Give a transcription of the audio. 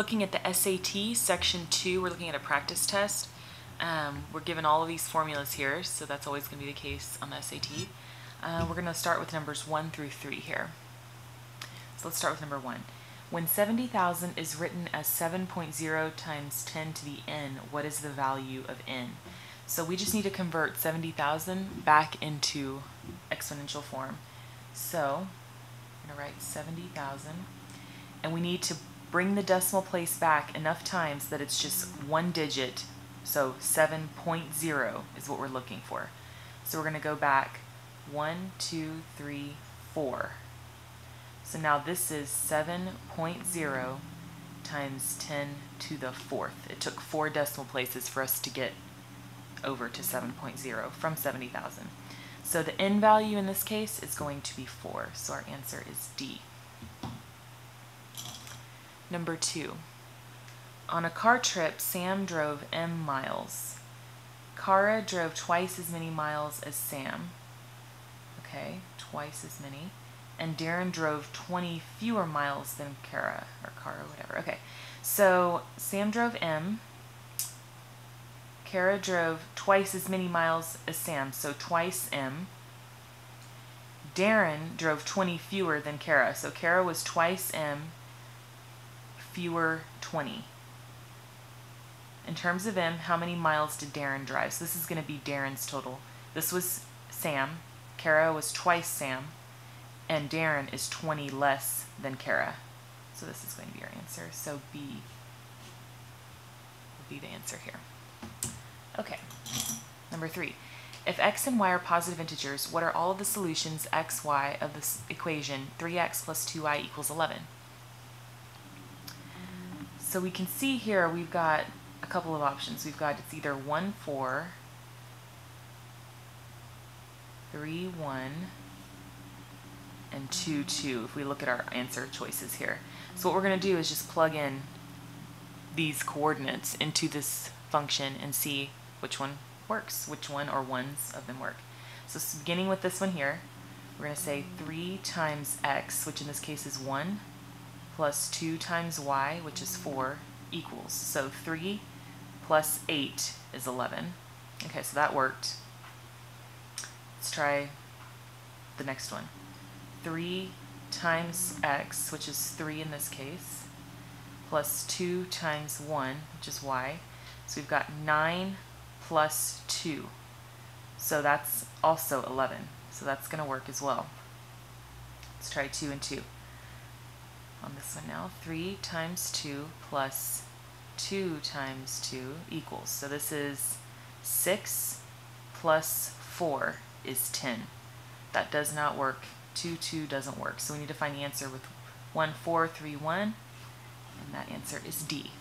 looking at the SAT section two, we're looking at a practice test. Um, we're given all of these formulas here, so that's always going to be the case on the SAT. Uh, we're going to start with numbers one through three here. So let's start with number one. When 70,000 is written as 7.0 times 10 to the n, what is the value of n? So we just need to convert 70,000 back into exponential form. So I'm going to write 70,000 and we need to bring the decimal place back enough times that it's just one digit. So 7.0 is what we're looking for. So we're going to go back 1, 2, 3, 4. So now this is 7.0 times 10 to the fourth. It took four decimal places for us to get over to 7.0 from 70,000. So the n value in this case is going to be 4. So our answer is D. Number 2. On a car trip, Sam drove m miles. Kara drove twice as many miles as Sam. Okay, twice as many and Darren drove 20 fewer miles than Kara, or Kara, whatever. Okay, so Sam drove M. Kara drove twice as many miles as Sam, so twice M. Darren drove 20 fewer than Kara, so Kara was twice M, fewer 20. In terms of M, how many miles did Darren drive? So this is going to be Darren's total. This was Sam. Kara was twice Sam and Darren is 20 less than Kara. So this is going to be our answer. So B will be the answer here. Okay, number three. If x and y are positive integers, what are all of the solutions x, y of this equation 3x plus 2y equals 11? So we can see here we've got a couple of options. We've got it's either 1, 4, 3, 1, and 2, 2 if we look at our answer choices here. So what we're going to do is just plug in these coordinates into this function and see which one works, which one or ones of them work. So beginning with this one here, we're going to say 3 times x, which in this case is 1, plus 2 times y, which is 4, equals. So 3 plus 8 is 11. Okay, so that worked. Let's try the next one. 3 times x, which is 3 in this case, plus 2 times 1, which is y. So we've got 9 plus 2. So that's also 11. So that's going to work as well. Let's try 2 and 2. On this one now, 3 times 2 plus 2 times 2 equals. So this is 6 plus 4 is 10. That does not work 2, 2 doesn't work. So we need to find the answer with 1, 4, 3, 1. And that answer is D.